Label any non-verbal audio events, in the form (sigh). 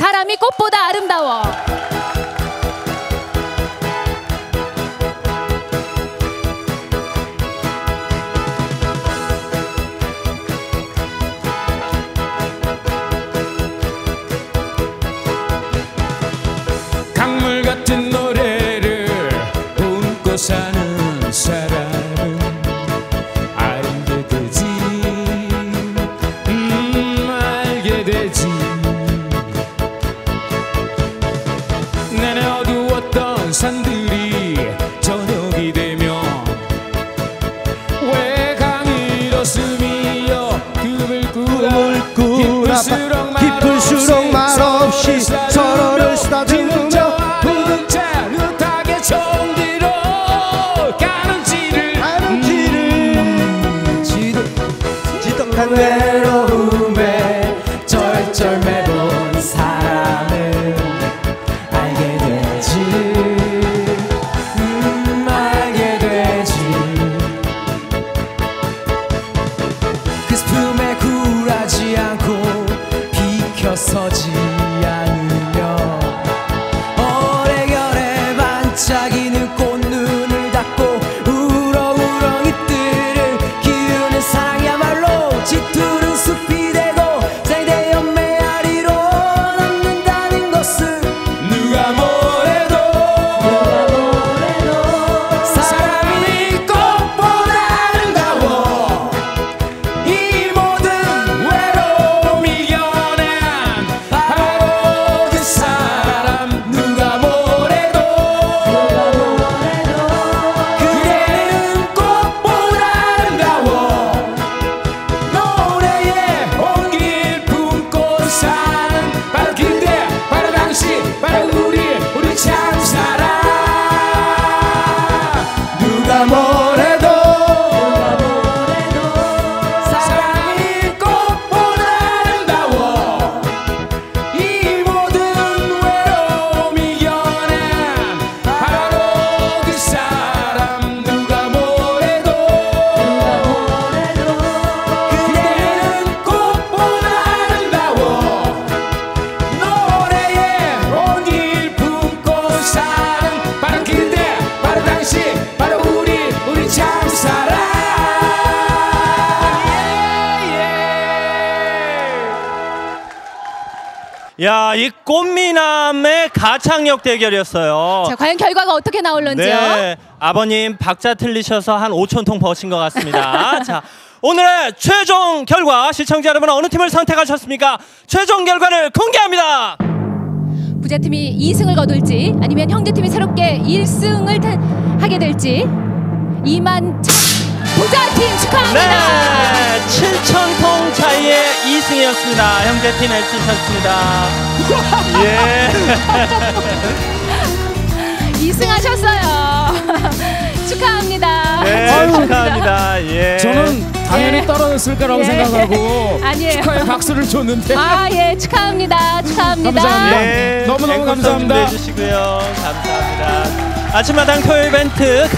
사람이 꽃보다 아름다워. 강물 같은 노래를 웃고 사는 산들이 저녁이 되면 왜 강이 더 스미여 꿈을 꾸라 꾸라 깊을수록 말없이 서로를 쓰다듬으며 푸른 자긋하게 정들어 가는 길을 가는 길을 지독, 지독한 외 서지 야, 이 꽃미남의 가창력 대결이었어요. 자, 과연 결과가 어떻게 나올런지요? 네, 아버님 박자 틀리셔서 한 5천 통 버신 것 같습니다. (laughs) 자, 오늘의 최종 결과 시청자 여러분 어느 팀을 선택하셨습니까? 최종 결과를 공개합니다. 부자팀이 2승을 거둘지 아니면 형제팀이 새롭게 1승을 하게 될지 2만 차 부자팀 축하합니다. 네, 2승이었습니다. 형제 팀 애쓰셨습니다. (laughs) 예. (laughs) 2승 하셨어요. (laughs) 축하합니다. 네, 아유. 축하합니다. 예. 저는 당연히 네. 떨어졌을 거라고 예. 생각하고 아니에요. 축하의 박수를 줬는데 아, 예, 축하합니다. 축하합니다. 감사합니다. 네, 너무너무 감사합니다. 좀 내주시고요. 감사합니다. 아침마당 토요 이벤트